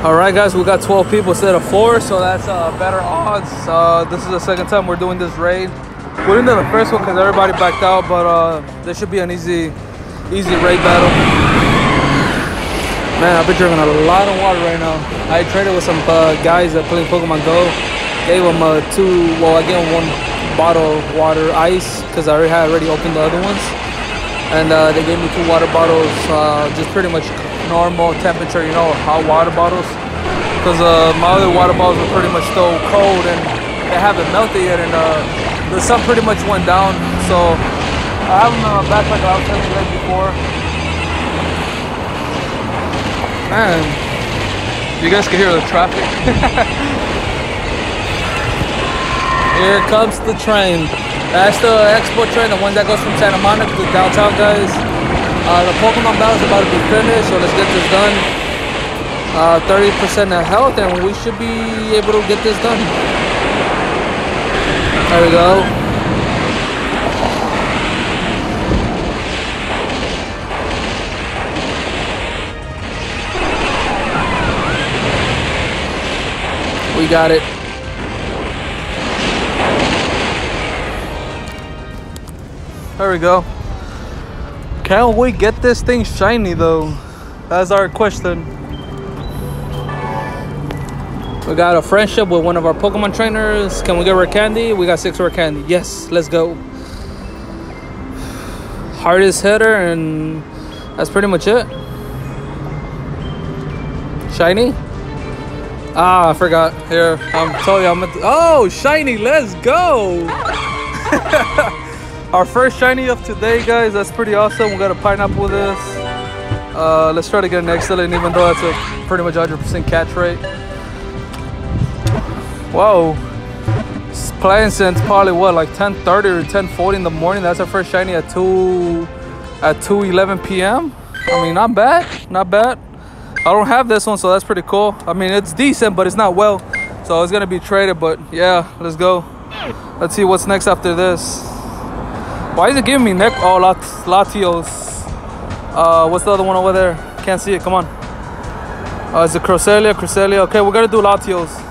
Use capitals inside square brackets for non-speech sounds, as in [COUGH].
All right, guys, we got 12 people instead of four, so that's uh, better odds. Uh, this is the second time we're doing this raid. We didn't do the first one because everybody backed out, but uh, this should be an easy, easy raid battle. Man, I've been drinking a lot of water right now. I traded with some uh, guys that play Pokemon Go. Gave them uh, two, well, I gave them one bottle of water ice because I already had already opened the other ones. And uh, they gave me two water bottles, just pretty much normal temperature, you know, hot water bottles. Because uh, my other water bottles were pretty much still cold and they haven't melted yet. And uh, the sun pretty much went down. So I have them in my backpack. I was telling before. Man, you guys can hear the traffic. [LAUGHS] Here comes the train. That's the expo train, the one that goes from Santa Monica to downtown, guys. Uh, the Pokemon battle is about to be finished, so let's get this done. 30% of health, and we should be able to get this done. There we go. We got it. There we go. Can we get this thing shiny though? That's our question. We got a friendship with one of our Pokemon trainers. Can we get rare candy? We got six rare candy. Yes, let's go. Hardest hitter, and that's pretty much it. Shiny? Ah, I forgot. Here, I'm you, I'm at oh, shiny, let's go. [LAUGHS] Our first shiny of today, guys. That's pretty awesome. We got a pineapple with this. Uh, let's try to get an excellent, even though that's a pretty much 100% catch rate. Whoa. Playing since probably what, like 10:30 or 10:40 in the morning. That's our first shiny at 2 at 2:11 p.m. I mean, not bad, not bad. I don't have this one, so that's pretty cool. I mean, it's decent, but it's not well. So it's gonna be traded, but yeah, let's go. Let's see what's next after this. Why is it giving me neck? Oh, Lat Latios. Uh, what's the other one over there? Can't see it. Come on. Uh, is it Cresselia? Cresselia. Okay, we're gonna do Latios.